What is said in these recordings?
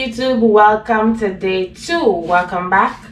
YouTube? Welcome to day two. Welcome back.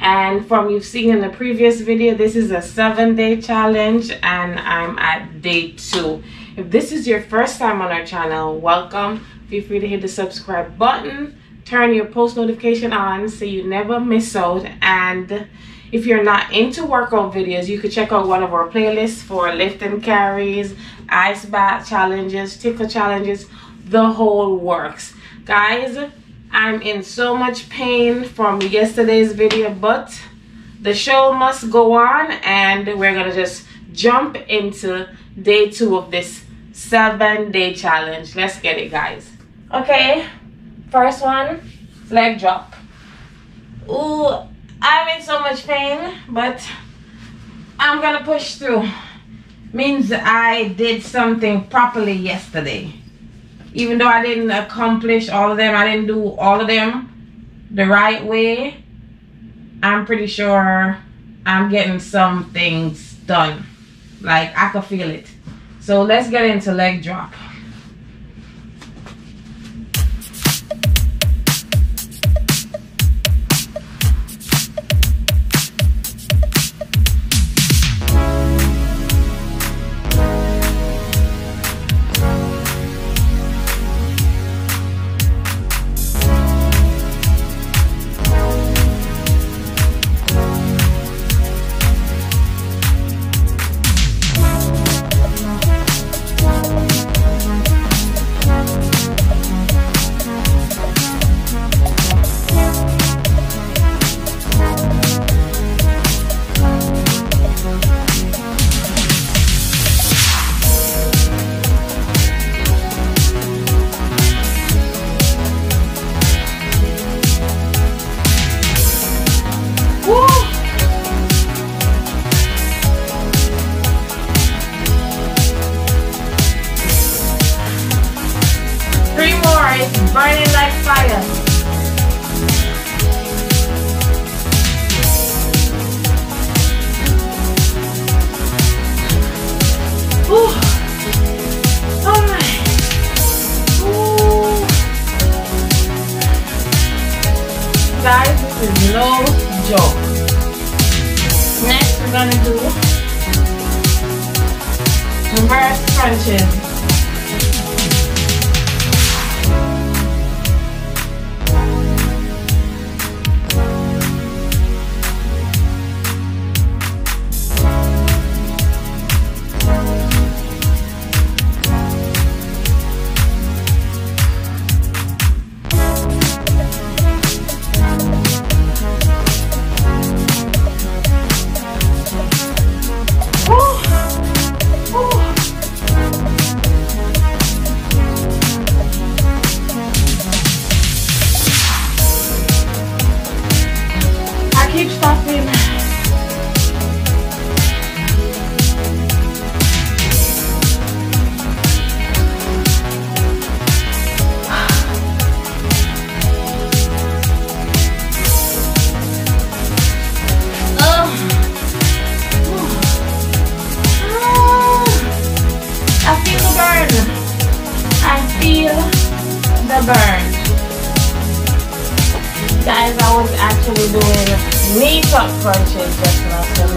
And from you've seen in the previous video, this is a seven day challenge and I'm at day two. If this is your first time on our channel, welcome. Feel free to hit the subscribe button, turn your post notification on so you never miss out. And if you're not into workout videos, you could check out one of our playlists for lift and carries, ice bath challenges, tickle challenges, the whole works. Guys, I'm in so much pain from yesterday's video, but the show must go on and we're gonna just jump into day two of this seven day challenge. Let's get it, guys. Okay, first one, leg drop. Ooh, I'm in so much pain, but I'm gonna push through. Means I did something properly yesterday even though I didn't accomplish all of them, I didn't do all of them the right way, I'm pretty sure I'm getting some things done. Like I can feel it. So let's get into leg drop. Burning like fire. Ooh. Oh my. Ooh. Guys, this is no joke. Next, we're gonna do reverse crunches.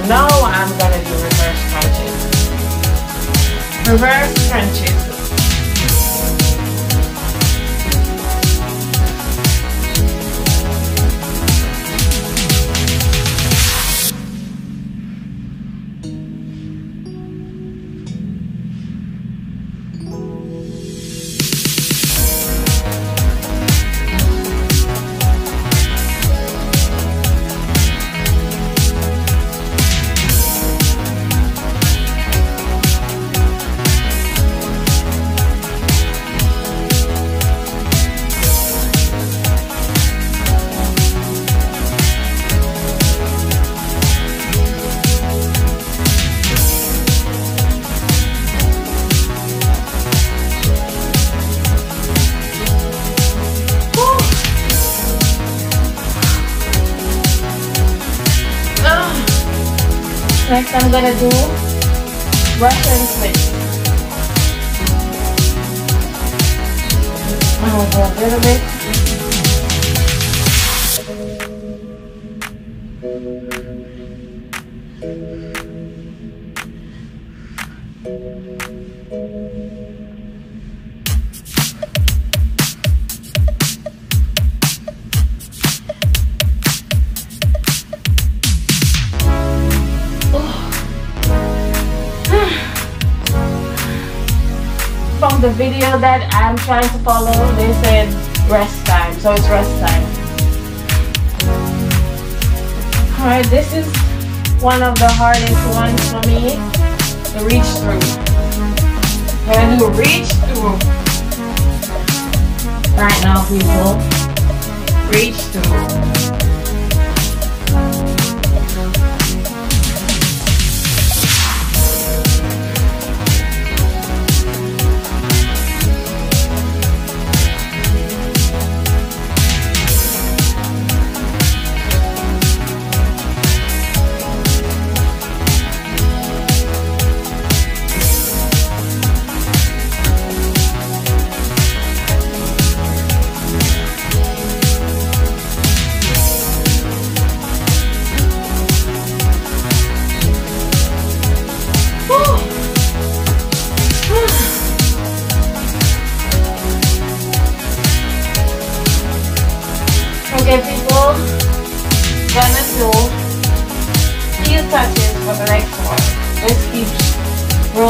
Now, I'm gonna do reverse crunches. Reverse crunches. Next I'm gonna do Russian twist. Over oh, a little bit. Mm -hmm. The video that I'm trying to follow, they said rest time, so it's rest time. Alright, this is one of the hardest ones for me, the reach through. We're gonna do reach through. Right now, people. Reach through.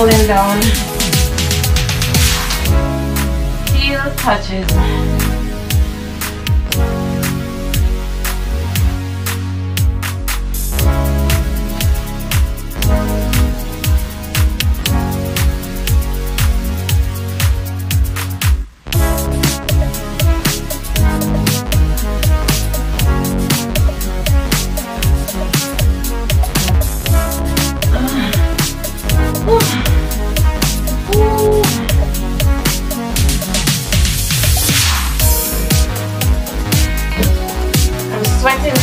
Rolling down. Heel touches.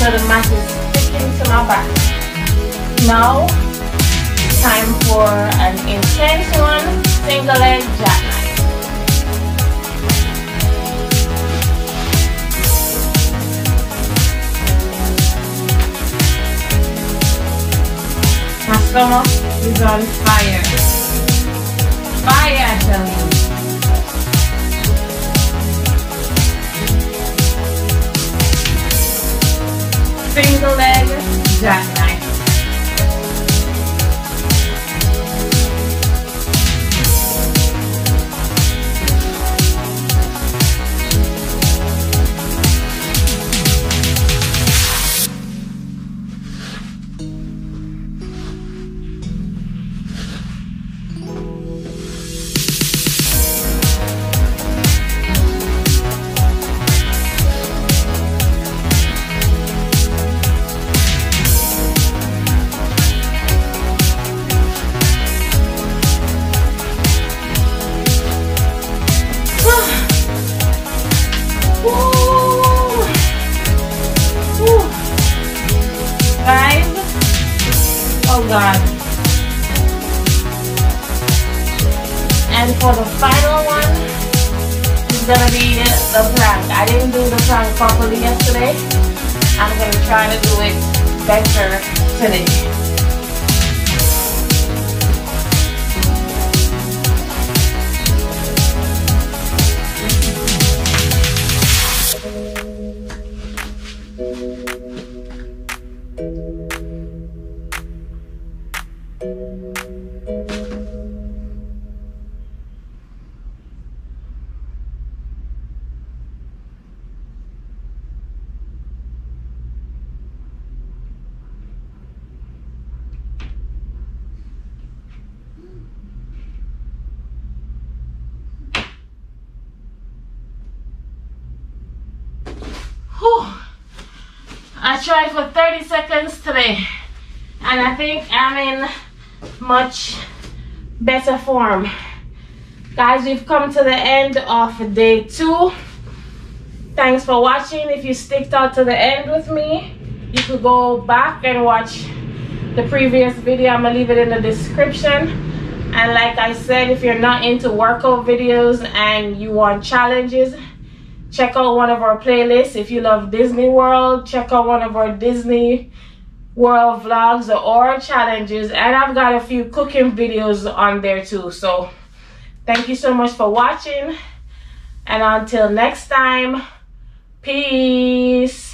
So the mat is sticking to my back. Now, time for an intense one, single leg jackknife. My stomach is on fire. Fire, I tell you. Single leg jackknife. Five. Oh God. And for the final one, it's gonna be the plank. I didn't do the plank properly yesterday. I'm gonna try to do it better today. Tried for 30 seconds today and I think I'm in much better form. Guys, we've come to the end of day two. Thanks for watching. If you sticked out to the end with me, you could go back and watch the previous video. I'm gonna leave it in the description. And like I said, if you're not into workout videos and you want challenges, check out one of our playlists. If you love Disney World, check out one of our Disney world vlogs or challenges and I've got a few cooking videos on there too. So thank you so much for watching and until next time, peace.